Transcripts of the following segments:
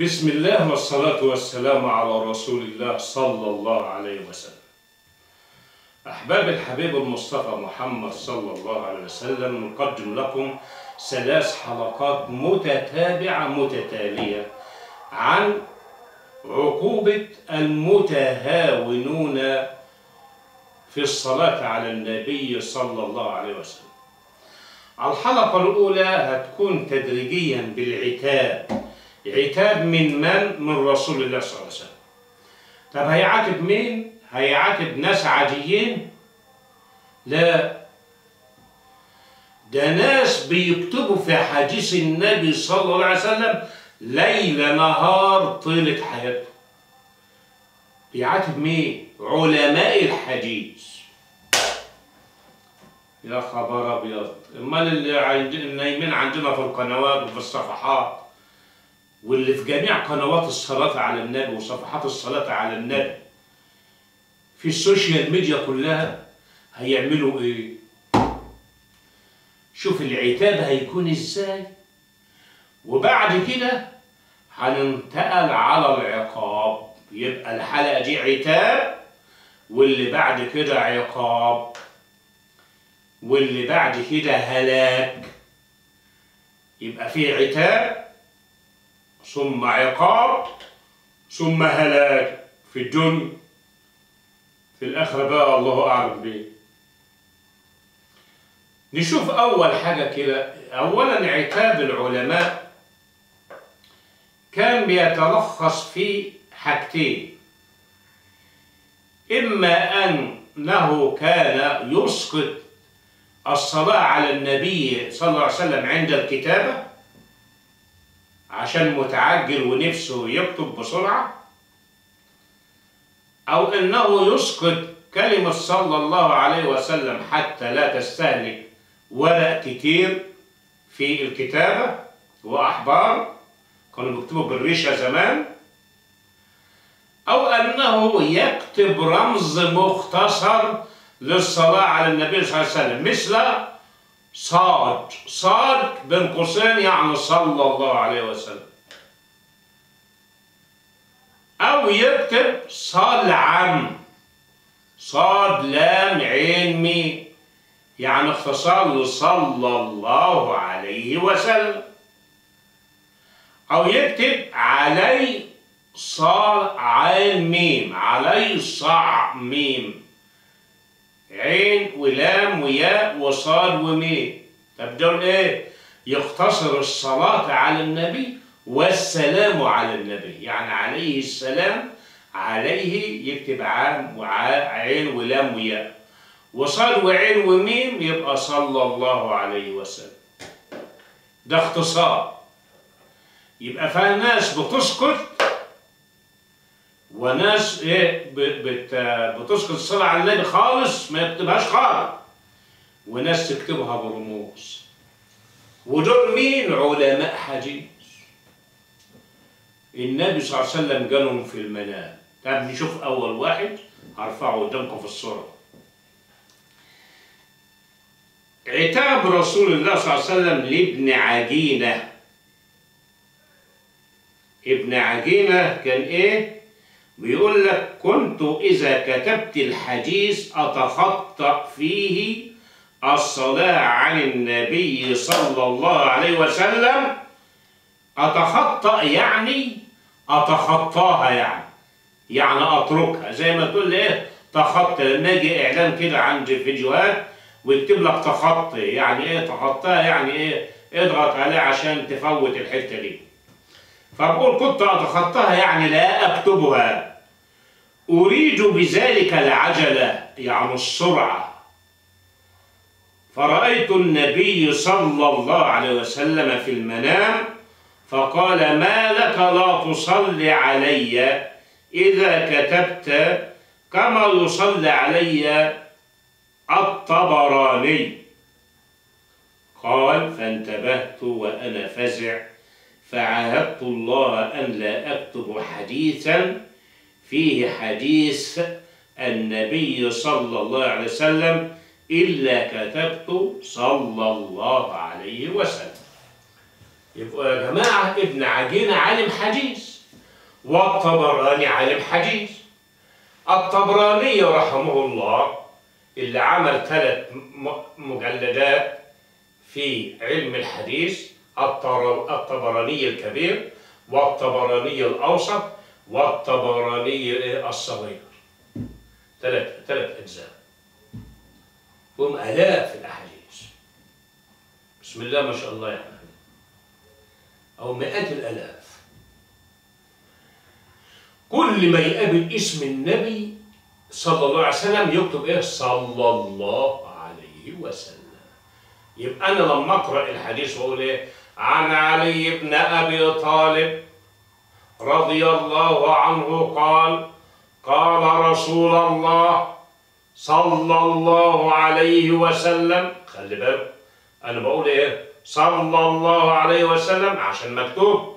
بسم الله والصلاة والسلام على رسول الله صلى الله عليه وسلم. أحباب الحبيب المصطفى محمد صلى الله عليه وسلم نقدم لكم ثلاث حلقات متتابعة متتالية عن عقوبة المتهاونون في الصلاة على النبي صلى الله عليه وسلم. الحلقة الأولى هتكون تدريجيا بالعتاب. عتاب من من؟ من رسول الله صلى الله عليه وسلم طب هيعاتب مين؟ هيعاتب ناس عاديين؟ لا ده ناس بيكتبوا في حديث النبي صلى الله عليه وسلم ليل نهار طيلة حياته بيعاتب مين؟ علماء الحديث يا خبر أبيض أمال اللي عند- نايمين عندنا في القنوات وفي الصفحات واللي في جميع قنوات الصلاة على النبي وصفحات الصلاة على النبي في السوشيال ميديا كلها هيعملوا إيه؟ شوف العتاب هيكون إزاي؟ وبعد كده هننتقل على العقاب. يبقى الحلقة دي عتاب واللي بعد كده عقاب. واللي بعد كده هلاك. يبقى في عتاب ثم عقاب ثم هلاك في الدنيا. في الآخرة بقى الله أعلم بيه. نشوف أول حاجة كده. أولا عتاب العلماء كان بيتلخص في حاجتين. إما أنه كان يسقط الصلاة على النبي صلى الله عليه وسلم عند الكتابة عشان متعجل ونفسه يكتب بسرعة؟ أو أنه يسقط كلمة صلى الله عليه وسلم حتى لا تستهلك ورق كتير في الكتابة وأحبار؟ كانوا بيكتبوا بالريشة زمان. أو أنه يكتب رمز مختصر للصلاة على النبي صلى الله عليه وسلم مثل صاد صاد بين قوسين يعني صلى الله عليه وسلم. أو يكتب صال عم صاد لام عين مي يعني اختصار لصلى الله عليه وسلم. أو يكتب علي صاد عين ميم علي صع ميم. عين ولام وياء وصاد وميم. طب دول إيه؟ يقتصر الصلاة على النبي والسلام على النبي. يعني عليه السلام عليه يكتب عام وعين ولام وياء. وصاد وعين وميم يبقى صلى الله عليه وسلم. ده اختصار. يبقى فالناس بتسكت وناس إيه بتسقط الصلاة على النبي خالص ما يكتبهاش خالص. وناس تكتبها برموز. ودول مين؟ علماء حديث. النبي صلى الله عليه وسلم قالهم في المنام. طب نشوف أول واحد. هرفعه قدامكم في الصورة. عتاب رسول الله صلى الله عليه وسلم لابن عجينة. ابن عجينة كان إيه؟ بيقول لك كنت إذا كتبت الحديث أتخطأ فيه الصلاة عن النبي صلى الله عليه وسلم. أتخطأ يعني؟ أتخطاها يعني. يعني أتركها. زي ما تقول إيه؟ تخطى لما يجي إعلان كده عند فيديوهات ويكتب لك تخطي. يعني إيه تخطاها؟ يعني إيه؟ اضغط عليه عشان تفوت الحتة دي. فبقول كنت أتخطاها يعني لا أكتبها. أريد بذلك العجلة يعني السرعة. فرأيت النبي صلى الله عليه وسلم في المنام فقال ما لك لا تصلي علي إذا كتبت كما يصلي علي الطبراني. قال فانتبهت وأنا فزع. فعاهدت الله أن لا أكتب حديثا فيه حديث النبي صلى الله عليه وسلم إلا كتبت صلى الله عليه وسلم. يبقوا يا جماعة ابن عجينة عالم حديث والطبراني عالم حديث. الطبراني رحمه الله اللي عمل ثلاث مجلدات في علم الحديث الطبراني الكبير والطبراني الأوسط والطبراني الصغير. ثلاث ثلاث أجزاء. هم آلاف الأحاديث. بسم الله ما شاء الله يعني. أو مئات الآلاف. كل ما يقابل اسم النبي صلى الله عليه وسلم يكتب إيه؟ صلى الله عليه وسلم. يبقى أنا لما أقرأ الحديث وأقول إيه؟ عن علي بن أبي طالب رضي الله عنه قال قال رسول الله صلى الله عليه وسلم خلي بالك أنا بقول إيه؟ صلى الله عليه وسلم عشان مكتوب.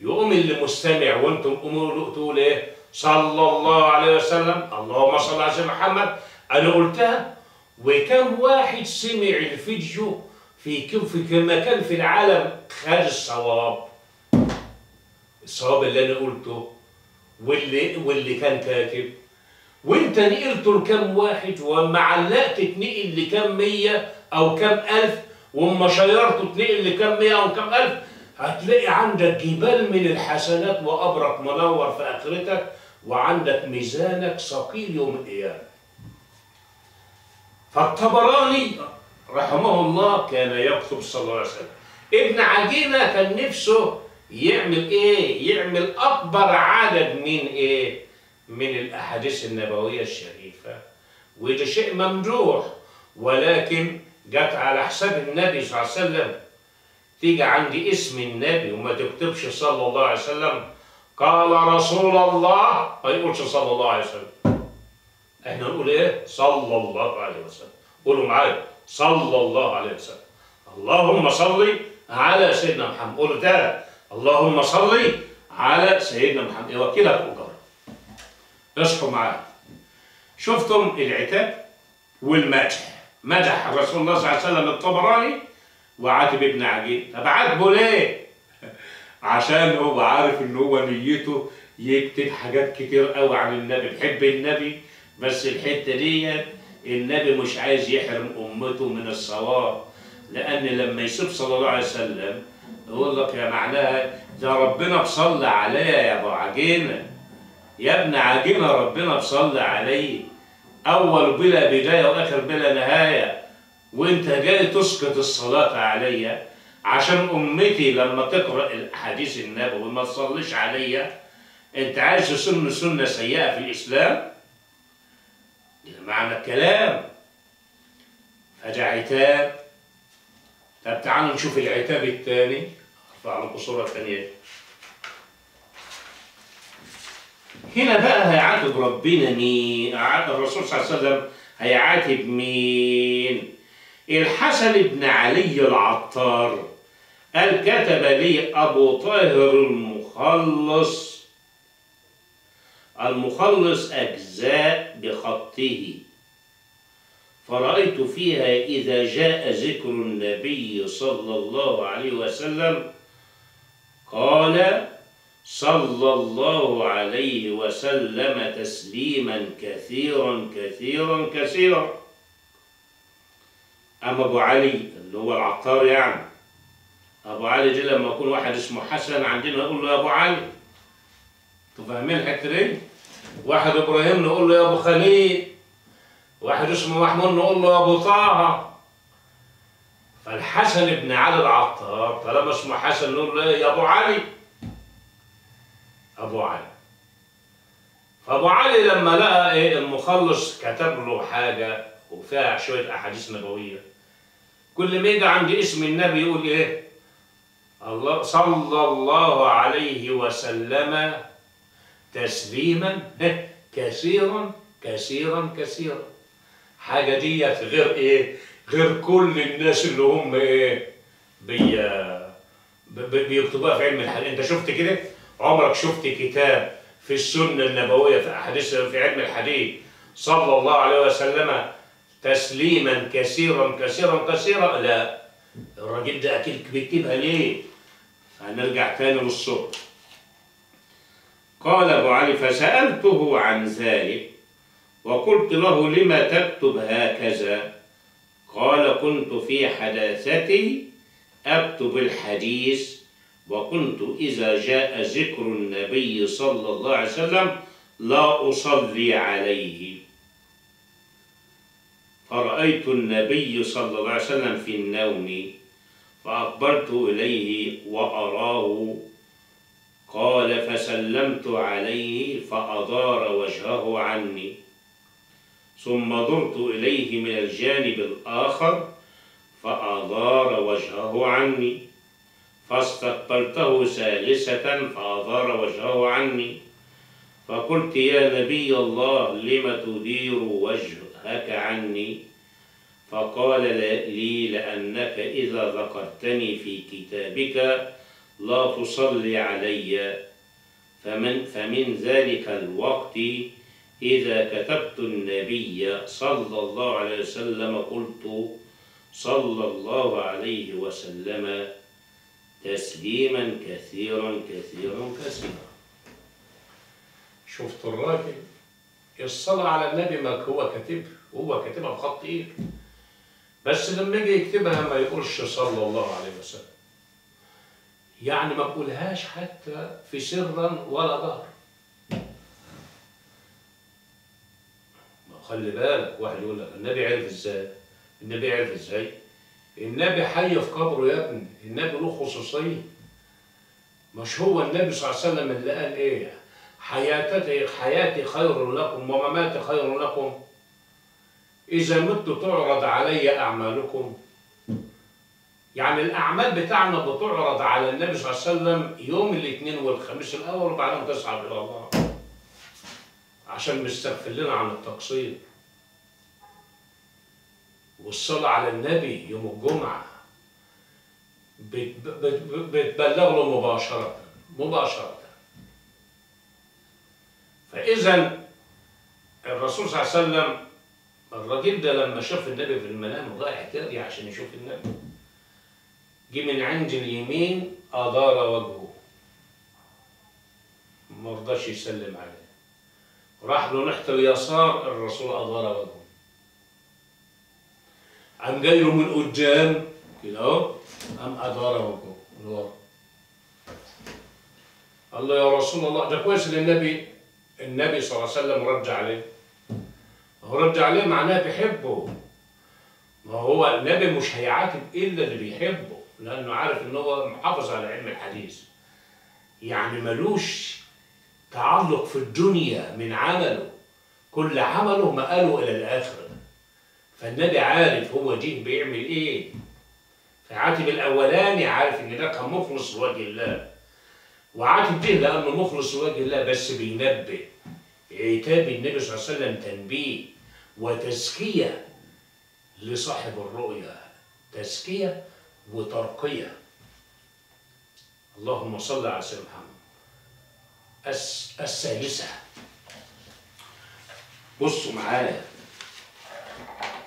يقوم اللي مستمع وأنتم قوموا تقول إيه؟ صلى الله عليه وسلم اللهم صل على سيدنا محمد. أنا قلتها وكم واحد سمع الفيديو في في مكان في العالم خد الصواب. الصواب اللي أنا قلته واللي واللي كان كاتب. وأنت نقلته لكم واحد وما علقت تنقل لكم مية أو كم ألف وما شيرته تنقل لكم مية أو كم ألف هتلاقي عندك جبال من الحسنات وقبرك منور في آخرتك وعندك ميزانك ثقيل يوم القيامة. فالطبراني رحمه الله كان يكتب صلى الله عليه وسلم. ابن عجينة كان نفسه يعمل إيه؟ يعمل أكبر عدد من إيه؟ من الأحاديث النبوية الشريفة. وده شيء ممدوح ولكن جت على حساب النبي صلى الله عليه وسلم. تيجي عندي اسم النبي وما تكتبش صلى الله عليه وسلم. قال رسول الله ما يقولش صلى الله عليه وسلم. إحنا نقول إيه؟ صلى الله عليه وسلم. قولوا معايا. صلى الله عليه وسلم. اللهم صل على سيدنا محمد. قولوا تاني اللهم صل على سيدنا محمد. وكيلك اجر اصحوا معايا. شفتم العتاب والمدح. مدح رسول الله صلى الله عليه وسلم الطبراني وعاتب ابن عجيب. طب عاتبه ليه؟ عشان هو عارف إن هو نيته يكتب حاجات كتير قوي عن النبي. بحب النبي بس الحتة دي النبي مش عايز يحرم أمته من الصواب لأن لما يسيب صلى الله عليه وسلم يقول لك يا معناها ده ربنا بصلى عليا يا أبو عجينة. يا ابن عجينة ربنا بصلى عليه أول بلا بداية وآخر بلا نهاية. وأنت جاي تسقط الصلاة عليا عشان أمتي لما تقرأ الاحاديث النبوي ما تصليش عليا. أنت عايز تسن سنة سيئة في الإسلام؟ معنى الكلام فده عتاب طب تعالوا نشوف العتاب الثاني أرفع لكم صورة ثانية هنا بقى هيعاتب ربنا مين؟ الرسول صلى الله عليه وسلم هيعاتب مين؟ الحسن بن علي العطار قال كتب لي أبو طاهر المخلص المخلص أجزاء بخطه. فرأيت فيها إذا جاء ذكر النبي صلى الله عليه وسلم قال صلى الله عليه وسلم تسليما كثيرا كثيرا كثيرا. أما أبو علي اللي هو العطار يعني. أبو علي دي لما يكون واحد اسمه حسن عندنا نقول له أبو علي. أنتوا فاهمين الحتة دي؟ واحد إبراهيم نقول له يا أبو خليل. واحد اسمه محمود نقول له يا أبو طه. فالحسن بن علي العطار طالما اسمه حسن نقول له يا أبو علي. أبو علي. فأبو علي لما لقى إيه؟ المخلص كتب له حاجة وفيها شوية أحاديث نبوية. كل ما يجي عند اسم النبي يقول إيه؟ الله صلى الله عليه وسلم تسليما. كثيرا كثيرا كثيرا. حاجة ديت غير إيه؟ غير كل الناس اللي هم إيه؟ بي بي- بيكتبوها في علم الحديث. أنت شفت كده؟ عمرك شفت كتاب في السنة النبوية في أحاديث في علم الحديث صلى الله عليه وسلم تسليما كثيرا كثيرا كثيرا؟ لا. الراجل ده أكيد بيكتبها ليه؟ هنرجع تاني للصبح. قال أبو علي فسألته عن ذلك وقلت له لم تكتب هكذا؟ قال كنت في حداثتي أكتب الحديث وكنت إذا جاء ذكر النبي صلى الله عليه وسلم لا أصلي عليه. فرأيت النبي صلى الله عليه وسلم في النوم فأقبلت إليه وأراه قال فسلمت عليه فأدار وجهه عني. ثم درت إليه من الجانب الآخر فأدار وجهه عني. فاستقبلته ثالثة فأدار وجهه عني. فقلت يا نبي الله لم تدير وجهك عني؟ فقال لي لأنك إذا ذكرتني في كتابك لا تصلي علي. فمن, فمن ذلك الوقت إذا كتبت النبي صلى الله عليه وسلم قلت صلى الله عليه وسلم تسليما كثيرا كثيرا كثيرا. شفت الراجل الصلاة على النبي ما هو كاتبها هو كاتبها بخط ايده بس لما يجي يكتبها ما يقولش صلى الله عليه وسلم. يعني ما بقولهاش حتى في سرا ولا ظهر. خلي بالك واحد يقول لك النبي عرف إزاي؟ النبي عرف إزاي؟ النبي حي في قبره يا ابني النبي له خصوصية. مش هو النبي صلى الله عليه وسلم اللي قال إيه؟ حياتي حياتي خير لكم ومماتي خير لكم. إذا مت تعرض علي أعمالكم يعني الأعمال بتاعنا بتعرض على النبي صلى الله عليه وسلم يوم الاثنين والخميس الأول وبعدين تصعد إلى الله. عشان مستغفر لنا عن التقصير. والصلاة على النبي يوم الجمعة بت- بت- بتبلغ له مباشرة مباشرة. فإذا الرسول صلى الله عليه وسلم الراجل ده لما شاف النبي في المنام رايح جري عشان يشوف النبي. جه من عند اليمين أدار وجهه. ما رضاش يسلم عليه. راح له ناحية اليسار الرسول أدار وجهه. قام جاي له من قدام كده اهو قام أدار وجهه؟ لورا قال له يا رسول الله ده كويس إن النبي النبي صلى الله عليه وسلم رد عليه. هو رد عليه معناه بيحبه. ما هو النبي مش هيعاتب إلا اللي بيحبه. لأنه عارف ان هو محافظ على علم الحديث. يعني ملوش تعلق في الدنيا من عمله. كل عمله مآله إلى الآخرة. فالنبي عارف هو جه بيعمل إيه. فعاتب الأولاني عارف إن ده كان مخلص لوجه الله. وعاتب ده لأنه مخلص لوجه الله بس بينبه. عتاب النبي صلى الله عليه وسلم تنبيه وتزكية لصاحب الرؤيا. تزكية وترقية. اللهم صل على سيدنا محمد. الس- الثالثه بصوا معايا.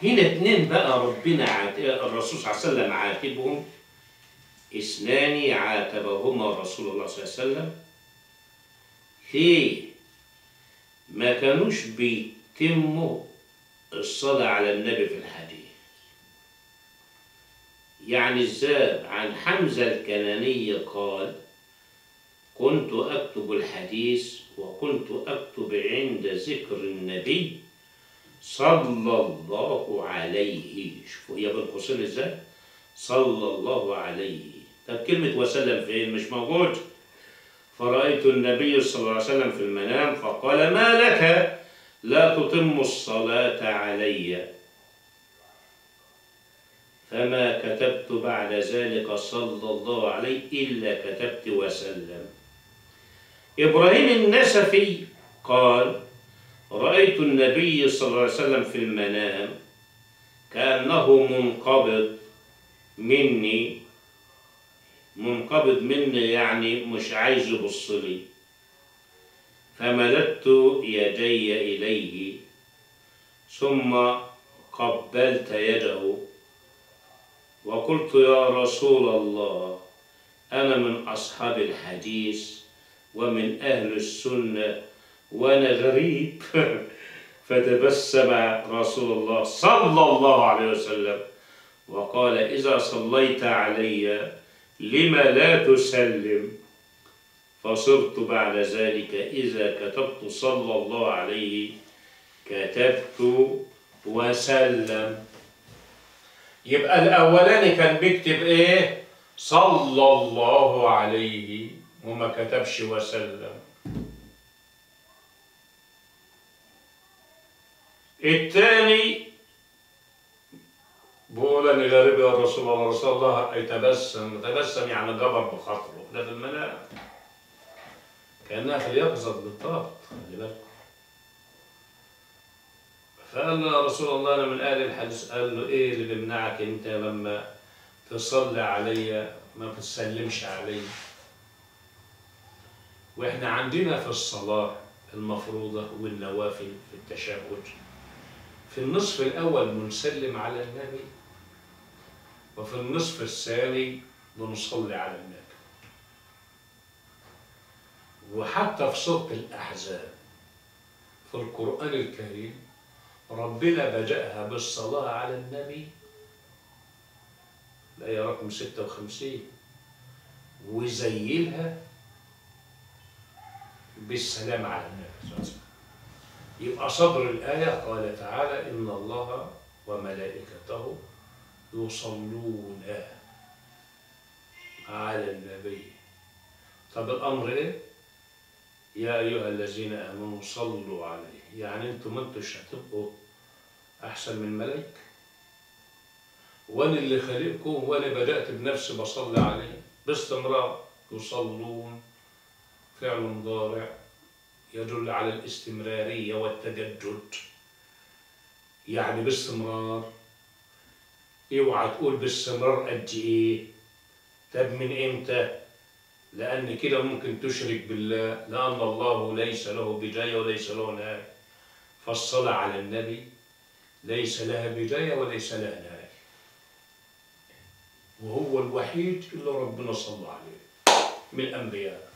هنا اتنين بقى ربنا عات... الرسول صلى الله عليه وسلم عاتبهم. اثنان عاتبهما رسول الله صلى الله عليه وسلم. ليه؟ ما كانوش بيتموا الصلاة على النبي في الحديث. يعني الزاد عن حمزة الكناني قال كنت أكتب الحديث وكنت أكتب عند ذكر النبي صلى الله عليه شوفوا هي بين قوسين إزاي صلى الله عليه طب كلمة وسلم فين؟ مش موجود. فرأيت النبي صلى الله عليه وسلم في المنام فقال ما لك؟ لا تتم الصلاة علي. فما كتبت بعد ذلك صلى الله عليه إلا كتبت وسلم. إبراهيم النسفي قال رأيت النبي صلى الله عليه وسلم في المنام كأنه منقبض مني منقبض مني يعني مش عايز يبص لي فمددت يدي إليه ثم قبلت يده وقلت يا رسول الله أنا من أصحاب الحديث ومن أهل السنة وأنا غريب. فتبسم رسول الله صلى الله عليه وسلم وقال إذا صليت علي لم لا تسلم؟ فصرت بعد ذلك إذا كتبت صلى الله عليه كتبت وسلم. يبقى الأولاني كان بيكتب إيه؟ صلى الله عليه وما كتبش وسلم. الثاني بقول أنا غريب يا رسول الله رسول الله يتبسم تبسم يعني جبر بخاطره ده في المنام كأنها في اليقظة بالضبط خلي بالك فقال له يا رسول الله أنا من أهل الحديث قال له إيه اللي بيمنعك أنت لما تصلي عليا ما بتسلمش علي؟ وإحنا عندنا في الصلاة المفروضة والنوافل في التشهد. في النصف الأول بنسلم على النبي وفي النصف الثاني بنصلي على النبي. وحتى في سورة الأحزاب في القرآن الكريم ربنا بدأها بالصلاة على النبي. الآية رقم 56 وزيلها بالسلام على النبي صلى الله عليه وسلم. يبقى صدر الآية قال تعالى إن الله وملائكته يصلون على النبي. طب الأمر إيه؟ يا أيها الذين آمنوا صلوا عليه. يعني أنتم ما أنتوش هتبقوا أحسن من ملك. وأنا اللي خلقكم وأنا بدأت بنفسي بصلي عليه. باستمرار يصلون فعل مضارع يدل على الاستمرارية والتجدد. يعني باستمرار. اوعى تقول باستمرار قد إيه؟ طب من إمتى؟ لأن كده ممكن تشرك بالله. لأن الله ليس له بدايه وليس له نهاية. فالصلاة على النبي. ليس لها بداية وليس لها نهاية. وهو الوحيد اللي ربنا صلى عليه من الأنبياء.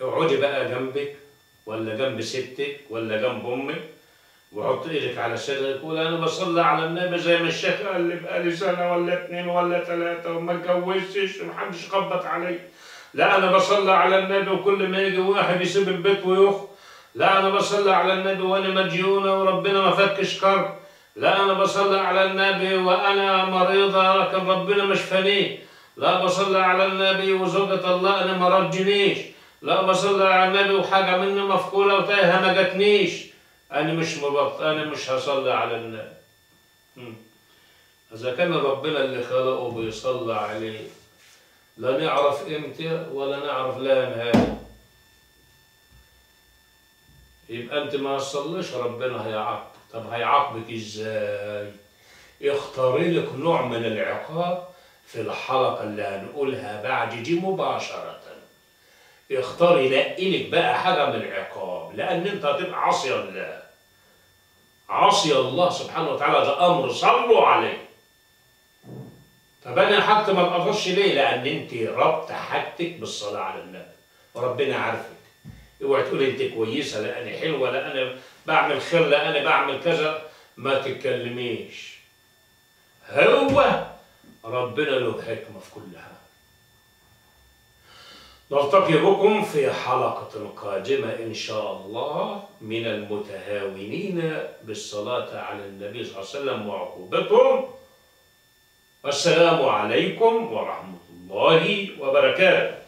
اقعدي بقى جنبك ولا جنب ستك ولا جنب أمك وحط إيدك على صدرك وقول أنا بصلي على النبي زي ما الشيخ قال لي بقالي سنة ولا اتنين ولا تلاتة وما اتجوزتش ومحدش خبط علي. لا أنا بصلي على النبي وكل ما يجي واحد يسيب البيت ويخ لا أنا بصلي على النبي وأنا مديونه وربنا ما فكش كرب. لا أنا بصلي على النبي وأنا مريضه لكن ربنا مش فاني لا بصلي على النبي وزوجة الله أنا ما رجنيش. لا بصلي على النبي وحاجة مني مفقولة وتايهة ما جاتنيش. أنا مش مبط أنا مش هصلي على النبي. إذا كان ربنا اللي خلقه بيصلي عليه لا نعرف إمتى ولا نعرف لا نهاية. يبقى أنت ما تصليش ربنا هيعاقبك طب هيعاقبك إزاي؟ اختاري لك نوع من العقاب في الحلقة اللي هنقولها بعد دي مباشرة. اختار ينقي لك بقى حاجة من العقاب لأن أنت هتبقى عاصي الله. عاصي الله سبحانه وتعالى ده أمر صلوا عليه. طب أنا حاجتي ما اتقدرش ليه؟ لأن أنت ربط حاجتك بالصلاة على النبي. وربنا عارفك. اوعي تقول أنت كويسة لا أنا حلوة لا أنا بعمل خير لا أنا بعمل كذا. ما تتكلميش هو ربنا له حكمة في كل حاجة نلتقي بكم في حلقة قادمة إن شاء الله من المتهاونين بالصلاة على النبي صلى الله عليه وسلم وعقوبتهم. والسلام عليكم ورحمة الله وبركاته.